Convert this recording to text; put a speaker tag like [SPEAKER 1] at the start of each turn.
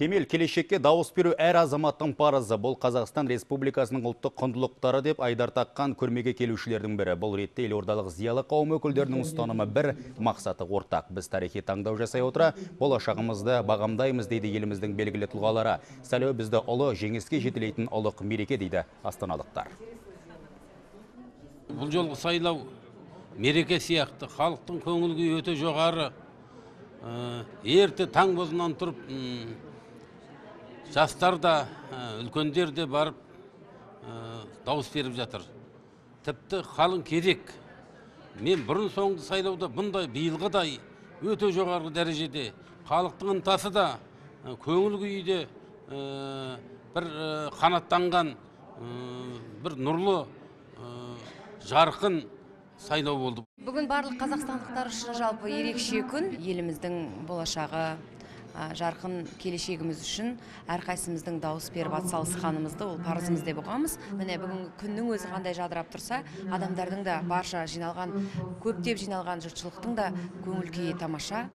[SPEAKER 1] Кемел келешекке дауыс беру әр азаматтың парызы. Бұл Қазақстан Республикасының ұлттық құндылықтары деп айдар таққан көрмеге келушілердің бірі. Бұл ретте елордалық зиялы қауым өкілдерінің ұстанымы бір мақсаты ортақ. Біз тарихи таңдау жасай отыра, болашағымызды бағамдаймыз дейді еліміздің белгілі тұлғалары. Сәлеу бізді ұлы жеңіске жетелейтін ұлық мереке дейді астаналықтар.
[SPEAKER 2] бұл жолғы сайлау мереке сияқты халықтың көңіл күйі өте жоғары Ә, ерте таң бозынан тұрып жастар да ә, үлкендер де барып ә, дауыс беріп жатыр. Тіпті қалың керек. Мен бұрын соңғы сайлауда бұндай биылғыдай өте жоғары дәрежеде халықтың ынтасы да ә, көңіл күйі де бір қанаттанған бір нұрлы жарқын сайлау болды.
[SPEAKER 3] Бүгін барлық қазақстандықтар үшін жалпы ерекше күн. Еліміздің болашағы. Жарқын келешегіміз үшін әрқайсымыздың дауыс беріп атсалысқанымызды ол парызымыз деп ұғамыз. Міне бүгінгі күннің өзі қандай жадырап тұрса, адамдардың да барша жиналған, көптеп жиналған жұртшылықтың да көңіл күйі тамаша.